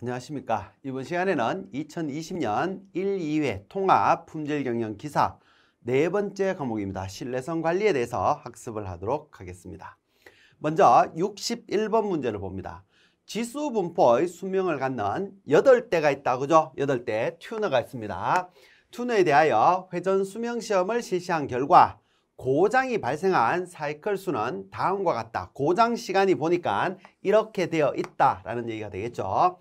안녕하십니까. 이번 시간에는 2020년 1, 2회 통합 품질 경영 기사 네 번째 과목입니다. 신뢰성 관리에 대해서 학습을 하도록 하겠습니다. 먼저 61번 문제를 봅니다. 지수 분포의 수명을 갖는 8대가 있다. 그죠? 8대 튜너가 있습니다. 튜너에 대하여 회전 수명 시험을 실시한 결과 고장이 발생한 사이클 수는 다음과 같다. 고장 시간이 보니까 이렇게 되어 있다라는 얘기가 되겠죠.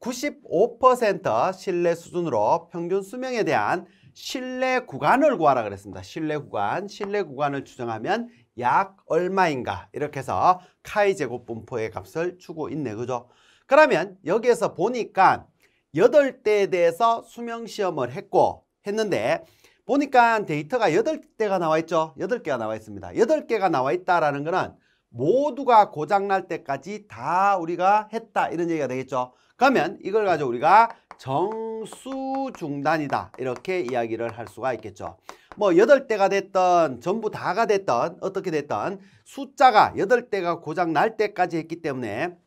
95% 신뢰 수준으로 평균 수명에 대한 신뢰 구간을 구하라 그랬습니다. 신뢰 구간, 신뢰 구간을 추정하면 약 얼마인가 이렇게 해서 카이 제곱 분포의 값을 주고 있네. 그죠? 그러면 여기에서 보니까 8대에 대해서 수명 시험을 했고 했는데 보니까 데이터가 8개가 나와 있죠. 8개가 나와 있습니다. 8개가 나와 있다라는 거는 모두가 고장 날 때까지 다 우리가 했다 이런 얘기가 되겠죠. 그러면 이걸 가지고 우리가 정수 중단이다 이렇게 이야기를 할 수가 있겠죠. 뭐 8대가 됐던 전부 다가 됐던 어떻게 됐던 숫자가 8대가 고장 날 때까지 했기 때문에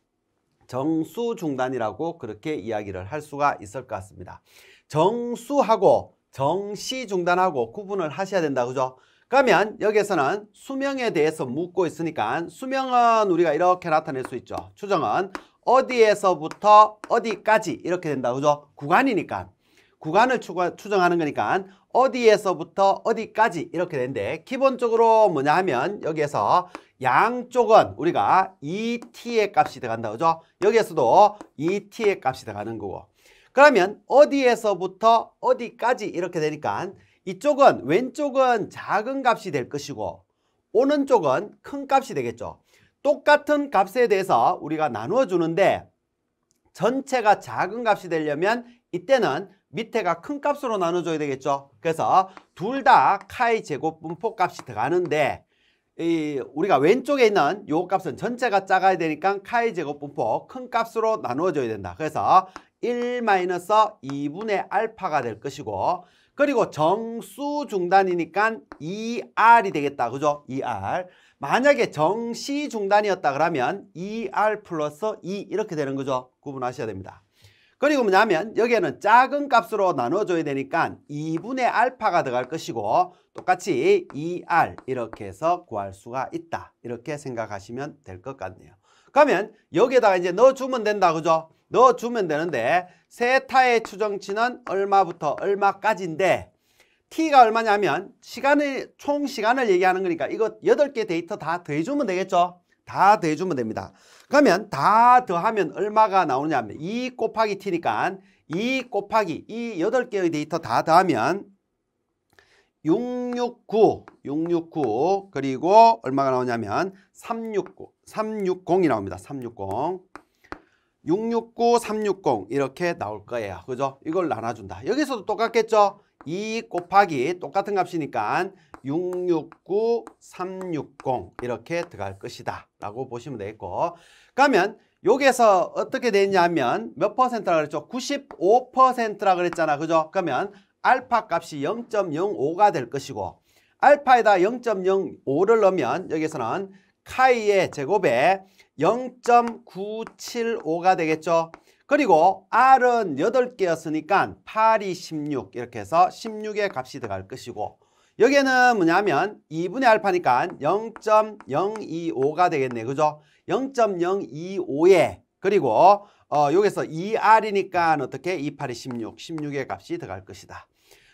정수 중단이라고 그렇게 이야기를 할 수가 있을 것 같습니다. 정수하고 정시 중단하고 구분을 하셔야 된다. 그죠? 그러면 여기에서는 수명에 대해서 묻고 있으니까 수명은 우리가 이렇게 나타낼 수 있죠. 추정은 어디에서부터 어디까지 이렇게 된다. 그죠? 구간이니까. 구간을 추정하는 거니까 어디에서부터 어디까지 이렇게 되는데 기본적으로 뭐냐 하면 여기에서 양쪽은 우리가 ET의 값이 들어간다. 그죠? 여기에서도 ET의 값이 들어가는 거고 그러면 어디에서부터 어디까지 이렇게 되니까 이쪽은 왼쪽은 작은 값이 될 것이고 오른쪽은 큰 값이 되겠죠. 똑같은 값에 대해서 우리가 나누어 주는데 전체가 작은 값이 되려면 이때는 밑에가 큰 값으로 나눠줘야 되겠죠. 그래서 둘 다 카이 제곱 분포 값이 들어가는데 이 우리가 왼쪽에 있는 요 값은 전체가 작아야 되니까 카이 제곱 분포 큰 값으로 나누어줘야 된다. 그래서 1-2분의 알파가 될 것이고 그리고 정수 중단이니까 2R이 되겠다. 그죠? 2R. 만약에 정시 중단이었다 그러면 2R 플러스 2 이렇게 되는 거죠. 구분하셔야 됩니다. 그리고 뭐냐면 여기에는 작은 값으로 나눠줘야 되니까 2분의 알파가 들어갈 것이고 똑같이 2R 이렇게 해서 구할 수가 있다. 이렇게 생각하시면 될 것 같네요. 그러면 여기에다가 이제 넣어주면 된다. 그죠? 넣어주면 되는데 세타의 추정치는 얼마부터 얼마까지인데 t가 얼마냐면 시간을 총 시간을 얘기하는 거니까 이거 8개 데이터 다 더해주면 되겠죠? 다 더해주면 됩니다. 그러면 다 더하면 얼마가 나오냐 하면 2 곱하기 t니까 2 곱하기 이 8개의 데이터 다 더하면 669, 669 그리고 얼마가 나오냐면 369, 360이 나옵니다. 360 669, 360 이렇게 나올 거예요. 그죠? 이걸 나눠준다. 여기서도 똑같겠죠? 2 곱하기 똑같은 값이니까 669, 360 이렇게 들어갈 것이다 라고 보시면 되겠고 그러면 여기에서 어떻게 되냐면 몇 퍼센트라 그랬죠? 95%라 그랬잖아. 그죠? 그러면 알파 값이 0.05가 될 것이고 알파에다 0.05를 넣으면 여기서는 카이의 제곱에 0.975가 되겠죠. 그리고 R은 8개였으니까 8이 16 이렇게 해서 16의 값이 들어갈 것이고 여기에는 뭐냐면 2분의 알파니까 0.025가 되겠네. 그죠? 0.025에 그리고 어, 여기서 2R이니까 어떻게 28이 16, 16의 값이 들어갈 것이다.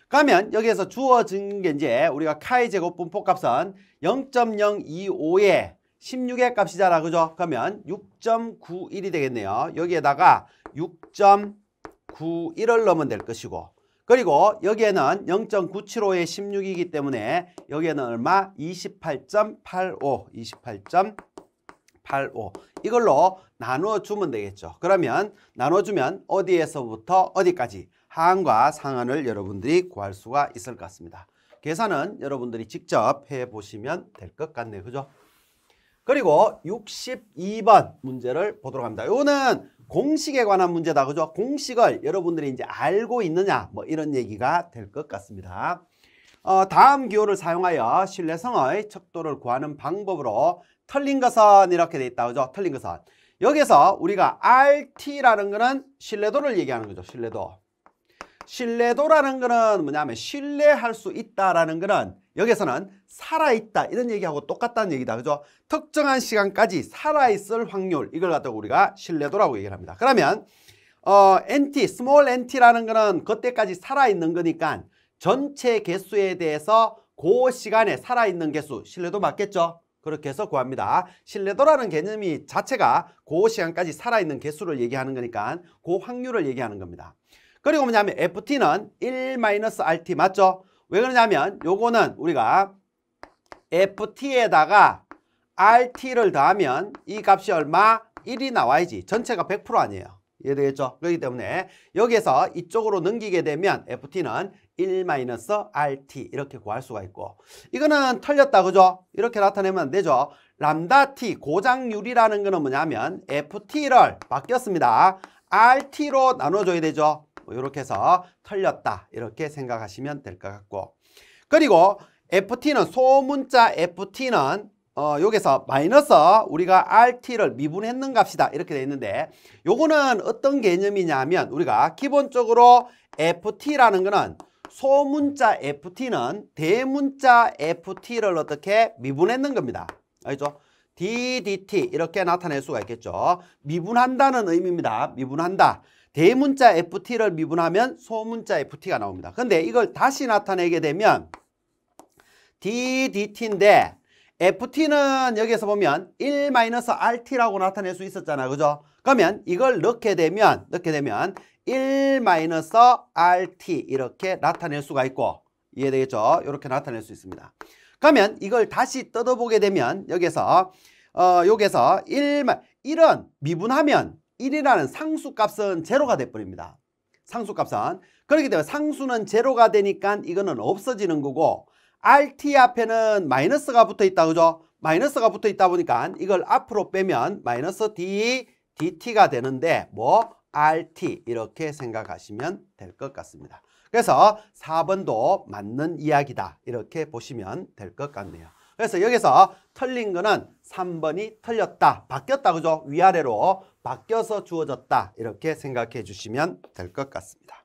그러면 여기에서 주어진 게 이제 우리가 카이 제곱 분포 값은 0.025에 16의 값이잖아. 그죠? 그러면 6.91이 되겠네요. 여기에다가 6.91을 넣으면 될 것이고 그리고 여기에는 0.975에 16이기 때문에 여기에는 얼마? 28.85 28.85 이걸로 나누어 주면 되겠죠. 그러면 나눠주면 어디에서부터 어디까지 하한과 상한을 여러분들이 구할 수가 있을 것 같습니다. 계산은 여러분들이 직접 해보시면 될 것 같네요. 그죠? 그리고 62번 문제를 보도록 합니다. 이거는 공식에 관한 문제다. 그죠? 공식을 여러분들이 이제 알고 있느냐 뭐 이런 얘기가 될 것 같습니다. 어, 다음 기호를 사용하여 신뢰성의 척도를 구하는 방법으로 틀린 것은 이렇게 돼 있다. 그죠? 틀린 것은 여기서 우리가 RT라는 거는 신뢰도를 얘기하는 거죠. 신뢰도. 신뢰도라는 거는 뭐냐면 신뢰할 수 있다라는 거는 여기서는 살아있다 이런 얘기하고 똑같다는 얘기다. 그죠? 특정한 시간까지 살아있을 확률 이걸 갖다가 우리가 신뢰도라고 얘기를 합니다. 그러면 어, NT, small NT라는 거는 그때까지 살아있는 거니까 전체 개수에 대해서 그 시간에 살아있는 개수 신뢰도 맞겠죠? 그렇게 해서 구합니다. 신뢰도라는 개념이 자체가 그 시간까지 살아있는 개수를 얘기하는 거니까 그 확률을 얘기하는 겁니다. 그리고 뭐냐면 FT는 1-RT 맞죠? 왜 그러냐면 요거는 우리가 FT에다가 RT를 더하면 이 값이 얼마? 1이 나와야지. 전체가 100% 아니에요. 이해되겠죠? 그렇기 때문에 여기에서 이쪽으로 넘기게 되면 FT는 1-RT 이렇게 구할 수가 있고 이거는 틀렸다 그죠? 이렇게 나타내면 안 되죠? 람다 T 고장률이라는 거는 뭐냐면 FT를 바뀌었습니다. RT로 나눠줘야 되죠? 이렇게 뭐 해서 틀렸다 이렇게 생각하시면 될 것 같고 그리고 FT는 소문자 FT는 어, 여기서 마이너스 우리가 RT를 미분했는 값이다 이렇게 돼 있는데 요거는 어떤 개념이냐면 우리가 기본적으로 FT라는 거는 소문자 FT는 대문자 FT를 어떻게 미분했는 겁니다. 알죠? DDT 이렇게 나타낼 수가 있겠죠. 미분한다는 의미입니다. 미분한다. 대문자 FT를 미분하면 소문자 FT가 나옵니다. 근데 이걸 다시 나타내게 되면 DDT인데 FT는 여기에서 보면 1-RT라고 나타낼 수 있었잖아요. 그죠? 그러면 이걸 넣게 되면 넣게 되면 1-RT 이렇게 나타낼 수가 있고 이해되겠죠? 이렇게 나타낼 수 있습니다. 그러면 이걸 다시 뜯어보게 되면 여기서 어 여기서 1 1은 미분하면 1이라는 상수값은 제로가 돼버립니다. 상수값은 그렇기 때문에 상수는 제로가 되니까 이거는 없어지는 거고 RT 앞에는 마이너스가 붙어 있다 그죠? 마이너스가 붙어 있다 보니까 이걸 앞으로 빼면 마이너스 D, DT가 되는데 뭐 RT 이렇게 생각하시면 될 것 같습니다. 그래서 4번도 맞는 이야기다 이렇게 보시면 될 것 같네요. 그래서 여기서 틀린 거는 3번이 틀렸다. 바뀌었다. 그죠? 위아래로 바뀌어서 주어졌다. 이렇게 생각해 주시면 될 것 같습니다.